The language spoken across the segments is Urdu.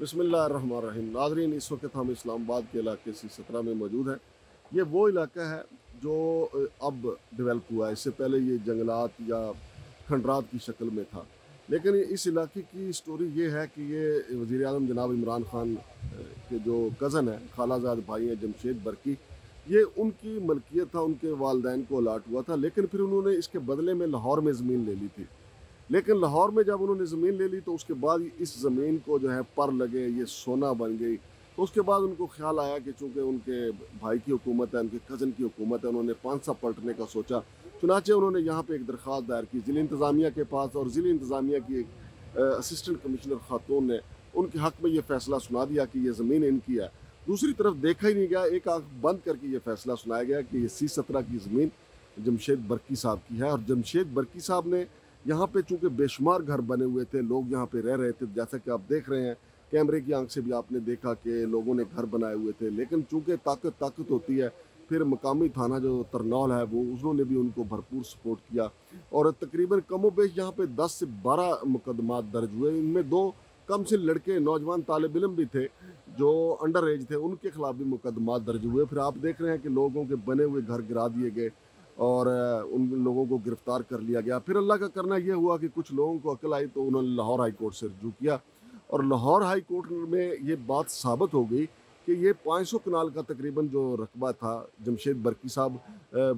بسم اللہ الرحمن الرحیم۔ ناظرین، اس وقت ہم اسلام آباد کے علاقے سی سترہ میں موجود ہیں۔ یہ وہ علاقہ ہے جو اب ڈیولپ ہوا ہے۔ اس سے پہلے یہ جنگلات یا کھنڈرات کی شکل میں تھا۔ لیکن اس علاقے کی سٹوری یہ ہے کہ یہ وزیر اعظم جناب عمران خان کے جو کزن ہیں، خالہ زاد بھائی ہیں، جمشید برکی یہ ان کی ملکیت تھا، ان کے والدین کو الاٹ ہوا تھا۔ لیکن پھر انہوں نے اس کے بدلے میں لاہور میں زمین لے لی تھی۔ لیکن لاہور میں جب انہوں نے زمین لے لی تو اس کے بعد اس زمین کو جو ہے پر لگے، یہ سونا بن گئی۔ تو اس کے بعد ان کو خیال آیا کہ چونکہ ان کے بھائی کی حکومت ہے، ان کے کزن کی حکومت ہے، انہوں نے پانچ سا پلٹنے کا سوچا۔ چنانچہ انہوں نے یہاں پہ ایک درخواست دائر کی، ضلع انتظامیہ کے پاس، اور ضلع انتظامیہ کی ایک اسسٹنٹ کمشنر خاتون نے ان کے حق میں یہ فیصلہ سنا دیا کہ یہ زمین ان کی ہے۔ دوسری طرف دیکھا ہی نہیں گیا، ایک آنکھ بند کر کے یہ فیصلہ سنایا گیا کہ یہ سی سترہ کی زمین جمشید برکی صاحب کی ہے۔ اور جمشید برکی صاحب نے یہاں پہ چونکہ بے شمار گھر بنے ہوئے تھے، لوگ یہاں پہ رہ رہے تھے، جیسا کہ آپ دیکھ رہے ہیں، کیمرے کی آنکھ سے بھی آپ نے دیکھا کہ لوگوں نے گھر بنائے ہوئے تھے، لیکن چونکہ طاقت طاقت ہوتی ہے، پھر مقامی تھانہ جو ترنول ہے، وہ انہوں نے بھی ان کو بھرپور سپورٹ کیا۔ اور تقریباً کم و بیش یہاں پہ دس سے بارہ مقدمات درج ہوئے۔ ان میں دو کم سے لڑکے نوجوان طالب علم بھی تھے جو انڈر ایج تھے، ان کے خلاف بھی مقدمات درج ہوئے۔ پھر آپ دیکھ رہے ہیں کہ لوگوں کے بنے ہوئے گھر گرا دیے گئے۔ اور ان لوگوں کو گرفتار کر لیا گیا۔ پھر اللہ کا کرنا یہ ہوا کہ کچھ لوگوں کو عقل آئی تو انہوں نے لاہور ہائی کورٹ سے رجوع کیا۔ اور لاہور ہائی کورٹ میں یہ بات ثابت ہو گئی کہ یہ پانچ سو کنال کا تقریباً جو رقبہ تھا، جمشید برکی صاحب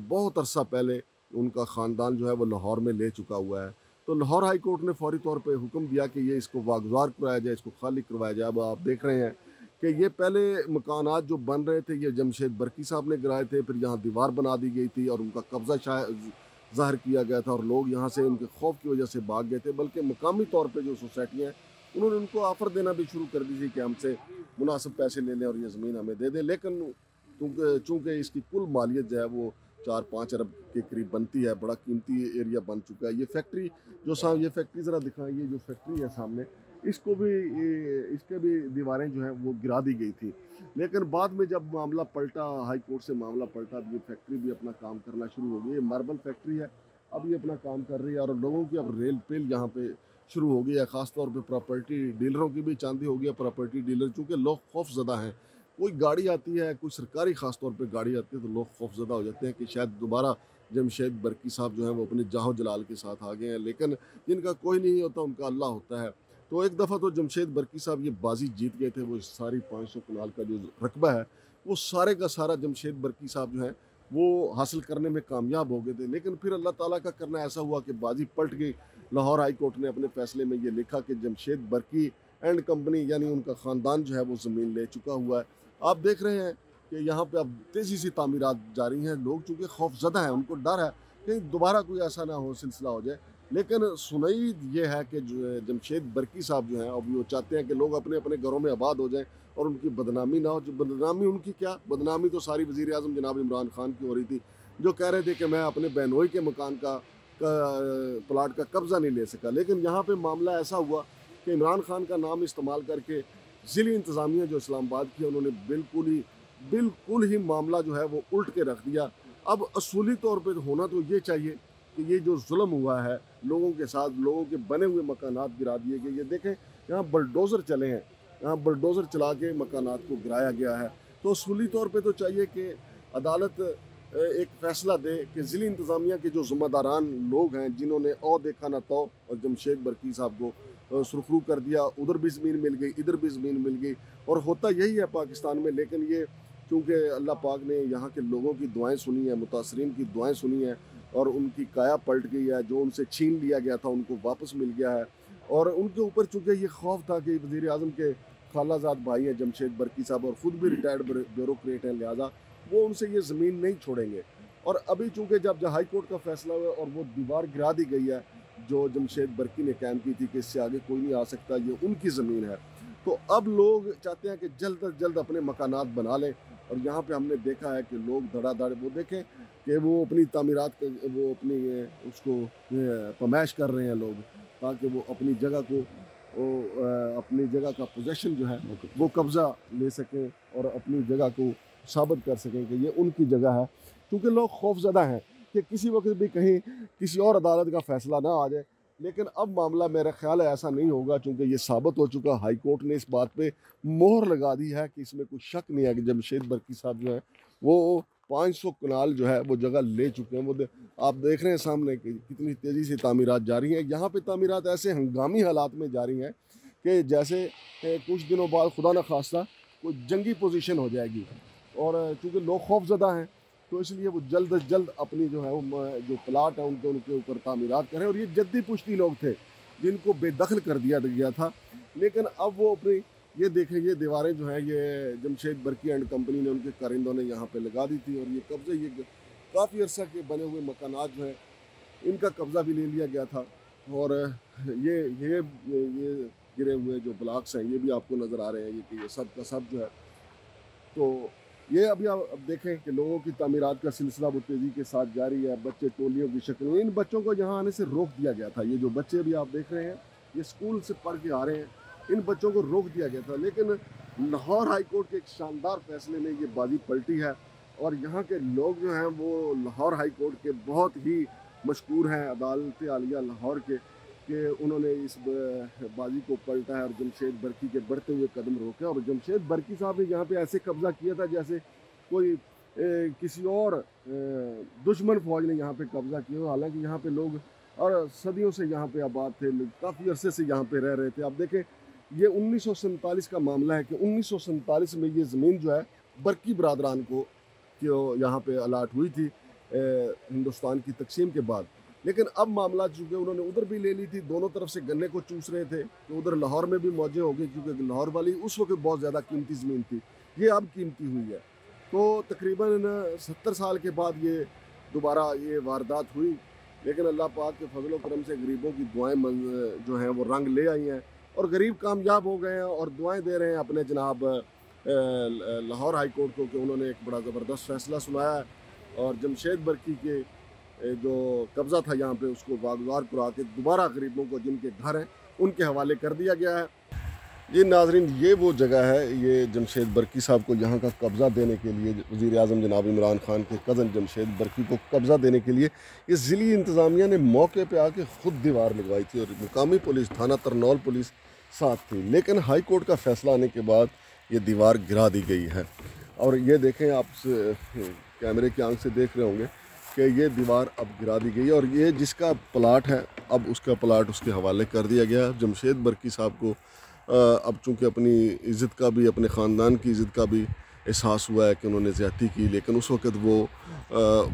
بہت عرصہ پہلے ان کا خاندان جو ہے وہ لاہور میں لے چکا ہوا ہے۔ تو لاہور ہائی کورٹ نے فوری طور پہ حکم دیا کہ یہ اس کو واگزار کرایا جائے، اس کو خالی کروایا جائے۔ اب آپ دیکھ رہے ہیں کہ یہ پہلے مکانات جو بن رہے تھے، یہ جمشید برکی صاحب نے گرائے تھے، پھر یہاں دیوار بنا دی گئی تھی اور ان کا قبضہ شاید ظاہر کیا گیا تھا اور لوگ یہاں سے ان کے خوف کی وجہ سے بھاگ گئے تھے۔ بلکہ مقامی طور پہ جو سوسائٹیاں ہیں، انہوں نے ان کو آفر دینا بھی شروع کر دی تھی کہ ہم سے مناسب پیسے لے لیں اور یہ زمین ہمیں دے دیں۔ لیکن چونکہ اس کی کل مالیت جو ہے وہ چار پانچ ارب کے قریب بنتی ہے، بڑا قیمتی ایریا بن چکا ہے۔ یہ فیکٹری جو سام یہ فیکٹری ذرا دکھائیں، یہ جو فیکٹری ہے سامنے اس کو بھی اس کے بھی دیواریں جو ہیں وہ گرا دی گئی تھی۔ لیکن بعد میں جب معاملہ پلٹا، ہائی کورٹ سے معاملہ پلٹا، یہ فیکٹری بھی اپنا کام کرنا شروع ہو گئی۔ یہ ماربل فیکٹری ہے، اب یہ اپنا کام کر رہی ہے اور لوگوں کی اب ریل پیل یہاں پہ شروع ہو گئی ہے۔ خاص طور پہ پراپرٹی ڈیلروں کی بھی چاندی ہو گیا پراپرٹی ڈیلر چونکہ لوگ خوف زدہ ہیں۔ کوئی گاڑی آتی ہے، کوئی سرکاری خاص طور پہ گاڑی آتی ہے تو لوگ خوف زدہ ہو جاتے ہیں کہ شاید دوبارہ جمشید برکی صاحب جو ہیں وہ اپنے جاہو جلال کے ساتھ آ گئے ہیں۔ لیکن جن کا کوئی نہیں ہوتا، ان کا اللہ ہوتا ہے۔ تو ایک دفعہ تو جمشید برکی صاحب یہ بازی جیت گئے تھے، وہ ساری پانچ سو کنال کا جو رقبہ ہے، وہ سارے کا سارا جمشید برکی صاحب جو ہیں وہ حاصل کرنے میں کامیاب ہو گئے تھے۔ لیکن پھر اللہ تعالیٰ کا کرنا ایسا ہوا کہ بازی پلٹ گئی۔ لاہور ہائی کورٹ نے اپنے فیصلے میں یہ لکھا کہ جمشید برکی اینڈ کمپنی یعنی ان کا خاندان جو ہے، وہ زمین لے چکا ہوا ہے۔ آپ دیکھ رہے ہیں کہ یہاں پہ اب تیزی سے تعمیرات جاری ہیں۔ لوگ چونکہ خوف زدہ ہیں، ان کو ڈر ہے۔ کہ دوبارہ کوئی ایسا نہ ہو، سلسلہ ہو جائے۔ لیکن سنئی یہ ہے کہ جو جمشید برکی صاحب جو ہیں، اب وہ چاہتے ہیں کہ لوگ اپنے اپنے گھروں میں آباد ہو جائیں اور ان کی بدنامی نہ ہو۔ جو بدنامی، ان کی کیا؟ بدنامی تو ساری وزیر اعظم جناب عمران خان کی ہو رہی تھی، جو کہہ رہے تھے کہ میں اپنے بہنوئی کے مکان کا پلاٹ کا قبضہ نہیں لے سکا۔ لیکن یہاں پہ معاملہ ایسا ہوا کہ عمران خان کا نام استعمال کر کے ضلع انتظامیہ جو اسلام آباد کی انہوں نے بالکل ہی بالکل ہی معاملہ جو ہے وہ الٹ کے رکھ دیا۔ اب اصولی طور پہ ہونا تو یہ چاہیے کہ یہ جو ظلم ہوا ہے، لوگوں کے ساتھ، لوگوں کے بنے ہوئے مکانات گرا دیے گئے۔ یہ دیکھیں، یہاں بلڈوزر چلے ہیں۔ یہاں بلڈوزر چلا کے مکانات کو گرایا گیا ہے۔ تو اصولی طور پہ تو چاہیے کہ عدالت ایک فیصلہ دے کہ ضلع انتظامیہ کے جو ذمہ داران لوگ ہیں، جنہوں نے او دیکھا نہ تو اور جمشید برکی صاحب کو سرخرو کر دیا، ادھر بھی زمین مل گئی، ادھر بھی زمین مل گئی۔ اور ہوتا یہی ہے پاکستان میں، لیکن یہ چونکہ اللہ پاک نے یہاں کے لوگوں کی دعائیں سنی ہیں، متاثرین کی دعائیں سنی ہیں اور ان کی کایا پلٹ گئی ہے، جو ان سے چھین لیا گیا تھا، ان کو واپس مل گیا ہے۔ اور ان کے اوپر چونکہ یہ خوف تھا کہ وزیر اعظم کے خالہ زاد بھائی ہیں، جمشید برکی صاحب اور خود بھی ریٹائرڈ بیوروکریٹ ہیں، لہٰذا وہ ان سے یہ زمین نہیں چھوڑیں گے۔ اور ابھی چونکہ جب ہائی کورٹ کا فیصلہ ہوا اور وہ دیوار گرا دی گئی ہے، جو جمشید برکی نے قائم کی تھی کہ اس سے آگے کوئی نہیں آ سکتا، یہ ان کی زمین ہے۔ تو اب لوگ چاہتے ہیں کہ جلد از جلد اپنے مکانات بنا لیں۔ اور یہاں پہ ہم نے دیکھا ہے کہ لوگ دھڑا دھڑ وہ دیکھیں کہ وہ اپنی تعمیرات وہ اپنی اس کو پمائش کر رہے ہیں لوگ تاکہ وہ اپنی جگہ کو اپنی جگہ کا پوزیشن جو ہے وہ قبضہ لے سکیں اور اپنی جگہ کو ثابت کر سکیں کہ یہ ان کی جگہ ہے۔ کیونکہ لوگ خوف زدہ ہیں کہ کسی وقت بھی کہیں کسی اور عدالت کا فیصلہ نہ آ جائے۔ لیکن اب معاملہ میرا خیال ہے ایسا نہیں ہوگا چونکہ یہ ثابت ہو چکا ہائی کورٹ نے اس بات پہ مہر لگا دی ہے کہ اس میں کوئی شک نہیں ہے کہ جمشید برکی صاحب جو ہے وہ پانچ سو کنال جو ہے وہ جگہ لے چکے ہیں۔ وہ آپ دیکھ رہے ہیں سامنے کہ کتنی تیزی سے تعمیرات جاری ہیں۔ یہاں پہ تعمیرات ایسے ہنگامی حالات میں جاری ہیں کہ جیسے کچھ دنوں بعد خدا نخواستہ کوئی جنگی پوزیشن ہو جائے گی۔ اور چونکہ لوگ خوف زدہ ہیں، تو اس لیے وہ جلد از جلد اپنی جو ہے وہ جو پلاٹ ہیں ان کے ان کے اوپر تعمیرات کریں۔ اور یہ جدی پشتی لوگ تھے جن کو بے دخل کر دیا گیا تھا۔ لیکن اب وہ اپنی یہ دیکھیں، یہ دیواریں جو ہیں، یہ جمشید برکی اینڈ کمپنی نے ان کے کارندوں نے یہاں پہ لگا دی تھی اور یہ قبضے، یہ کافی عرصہ کے بنے ہوئے مکانات جو ہیں، ان کا قبضہ بھی لے لیا گیا تھا اور یہ یہ یہ گرے ہوئے جو بلاکس ہیں، یہ بھی آپ کو نظر آ رہے ہیں یہ کہ یہ سب کا سب جو ہے۔ تو یہ ابھی آپ، اب دیکھیں کہ لوگوں کی تعمیرات کا سلسلہ وہ تیزی کے ساتھ جاری ہے، بچے ٹولیوں کی شکل۔ میں ان بچوں کو یہاں آنے سے روک دیا گیا تھا۔ یہ جو بچے بھی آپ دیکھ رہے ہیں، یہ اسکول سے پڑھ کے آ رہے ہیں۔ ان بچوں کو روک دیا گیا تھا، لیکن لاہور ہائی کورٹ کے ایک شاندار فیصلے میں یہ بازی پلٹی ہے اور یہاں کے لوگ جو ہیں وہ لاہور ہائی کورٹ کے بہت ہی مشکور ہیں، عدالت عالیہ لاہور کے، کہ انہوں نے اس بازی کو پلٹا ہے اور جمشید برکی کے بڑھتے ہوئے قدم روکے اور جمشید برکی صاحب نے یہاں پہ ایسے قبضہ کیا تھا جیسے کوئی کسی اور دشمن فوج نے یہاں پہ قبضہ کیا حالانکہ یہاں پہ لوگ اور صدیوں سے یہاں پہ آباد تھے کافی عرصے سے یہاں پہ رہ رہے تھے۔ اب دیکھیں یہ انیس سو سنتالیس کا معاملہ ہے کہ انیس سو سنتالیس میں یہ زمین جو ہے برکی برادران کو یہاں پہ الاٹ ہوئی تھی ہندوستان کی تقسیم کے بعد۔ لیکن اب معاملہ چونکہ انہوں نے ادھر بھی لے لی تھی، دونوں طرف سے گنے کو چوس رہے تھے، تو ادھر لاہور میں بھی موجے ہو گئے کیونکہ لاہور والی اس وقت بہت زیادہ قیمتی زمین تھی۔ یہ اب قیمتی ہوئی ہے۔ تو تقریباً ستر سال کے بعد یہ دوبارہ یہ واردات ہوئی۔ لیکن اللہ پاک کے فضل و کرم سے غریبوں کی دعائیں جو ہیں وہ رنگ لے آئی ہیں۔ اور غریب کامیاب ہو گئے ہیں اور دعائیں دے رہے ہیں اپنے جناب لاہور ہائی کورٹ کو کہ انہوں نے ایک بڑا زبردست فیصلہ سنایا ہے اور جمشید برکی کے جو قبضہ تھا یہاں پہ، اس کو واگزار کرا کے دوبارہ غریبوں کو جن کے گھر ہیں، ان کے حوالے کر دیا گیا ہے۔ جی ناظرین، یہ وہ جگہ ہے، یہ جمشید برکی صاحب کو یہاں کا قبضہ دینے کے لیے وزیر اعظم جناب عمران خان کے کزن جمشید برکی کو قبضہ دینے کے لیے یہ ضلعی انتظامیہ نے موقع پہ آ کے خود دیوار لگوائی تھی اور مقامی پولیس، تھانہ ترنول پولیس ساتھ تھی۔ لیکن ہائی کورٹ کا فیصلہ آنے کے بعد یہ دیوار گرا دی گئی ہے۔ اور یہ دیکھیں آپ کیمرے کی آنکھ سے دیکھ رہے ہوں گے کہ یہ دیوار اب گرا دی گئی ہے اور یہ جس کا پلاٹ ہے، اب اس کا پلاٹ اس کے حوالے کر دیا گیا۔ جمشید برکی صاحب کو اب چونکہ اپنی عزت کا بھی، اپنے خاندان کی عزت کا بھی احساس ہوا ہے کہ انہوں نے زیادتی کی، لیکن اس وقت وہ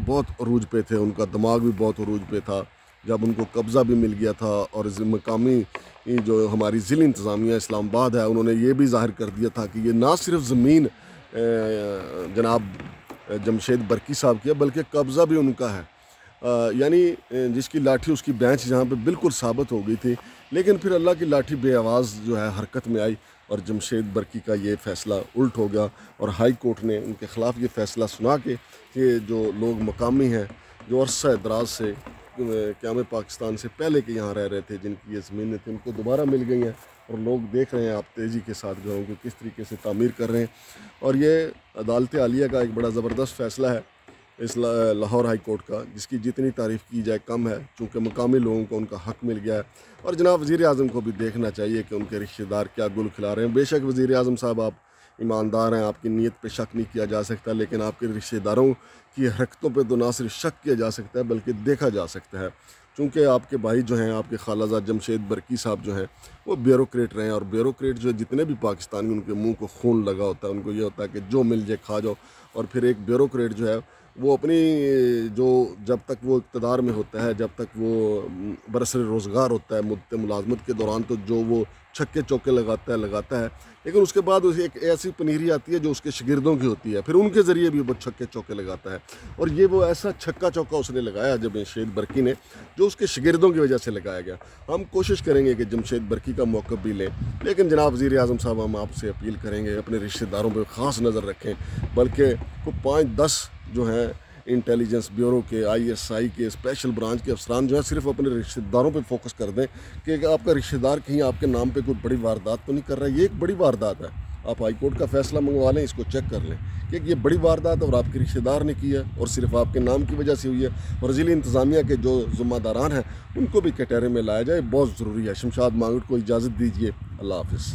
بہت عروج پہ تھے۔ ان کا دماغ بھی بہت عروج پہ تھا۔ جب ان کو قبضہ بھی مل گیا تھا اور مقامی جو ہماری ضلع انتظامیہ اسلام آباد ہے، انہوں نے یہ بھی ظاہر کر دیا تھا کہ یہ نہ صرف زمین جناب جمشید برکی صاحب کیا بلکہ قبضہ بھی ان کا ہے۔ یعنی جس کی لاٹھی، اس کی بینچ جہاں پہ بالکل ثابت ہو گئی تھی، لیکن پھر اللہ کی لاٹھی بے آواز جو ہے حرکت میں آئی اور جمشید برکی کا یہ فیصلہ الٹ ہو گیا اور ہائی کورٹ نے ان کے خلاف یہ فیصلہ سنا کے کہ جو لوگ مقامی ہیں، جو عرصہ دراز سے قیام پاکستان سے پہلے کے یہاں رہ رہے تھے، جن کی یہ زمینیں تھیں، ان کو دوبارہ مل گئی ہیں اور لوگ دیکھ رہے ہیں آپ تیزی کے ساتھ گھروں کو کس طریقے سے تعمیر کر رہے ہیں۔ اور یہ عدالت عالیہ کا ایک بڑا زبردست فیصلہ ہے اس لاہور ہائی کورٹ کا، جس کی جتنی تعریف کی جائے کم ہے، چونکہ مقامی لوگوں کو ان کا حق مل گیا ہے۔ اور جناب وزیر اعظم کو بھی دیکھنا چاہیے کہ ان کے رشتہ دار کیا گل کھلا رہے ہیں۔ بے شک وزیر اعظم صاحب، آپ ایماندار ہیں آپ کی نیت پہ شک نہیں کیا جا سکتا، لیکن آپ کے رشتہ داروں کی حرکتوں پہ تو نہ صرف شک کیا جا سکتا ہے بلکہ دیکھا جا سکتا ہے۔ چونکہ آپ کے بھائی جو ہیں، آپ کے خالہ جمشید برکی صاحب جو ہیں، وہ بیوروکریٹ رہے ہیں اور بیوروکریٹ جو جتنے بھی پاکستانی، ان کے منہ کو خون لگا ہوتا ہے۔ ان کو یہ ہوتا ہے کہ جو مل جائے کھا جاؤ۔ اور پھر ایک بیوروکریٹ جو ہے، وہ اپنی جو جب تک وہ اقتدار میں ہوتا ہے، جب تک وہ برسر روزگار ہوتا ہے مدت ملازمت کے دوران تو جو وہ چھکے چوکے لگاتا ہے لگاتا ہے۔ لیکن اس کے بعد اسے ایک ایسی پنیری آتی ہے جو اس کے شگردوں کی ہوتی ہے۔ پھر ان کے ذریعے بھی وہ چھکے چوکے لگاتا ہے۔ اور یہ وہ ایسا چھکا چوکا اس نے لگایا جب شید برکی نے، جو اس کے شگردوں کی وجہ سے لگایا گیا۔ ہم کوشش کریں گے کہ جمشید برکی کا موقع بھی لیں۔ لیکن جناب وزیر اعظم صاحب، ہم آپ سے اپیل کریں گے، اپنے رشتہ داروں پہ خاص نظر رکھیں۔ بلکہ کو پانچ، دس جو ہیں انٹیلیجنس بیورو کے، آئی ایس آئی کے، اسپیشل برانچ کے افسران جو ہیں صرف اپنے رشتہ داروں پہ فوکس کر دیں کہ آپ کا رشتہ دار کہیں آپ کے نام پہ کوئی بڑی واردات تو نہیں کر رہا ہے، یہ ایک بڑی واردات ہے۔ آپ ہائی کورٹ کا فیصلہ منگوا لیں، اس کو چیک کر لیں کہ یہ بڑی واردات اور آپ کے رشتہ دار نے کی ہے اور صرف آپ کے نام کی وجہ سے ہوئی ہے۔ اور ضلع انتظامیہ کے جو ذمہ داران ہیں، ان کو بھی کٹہرے میں لایا جائے، بہت ضروری ہے۔ شمشاد مانگٹ کو اجازت دیجیے اللہ حافظ۔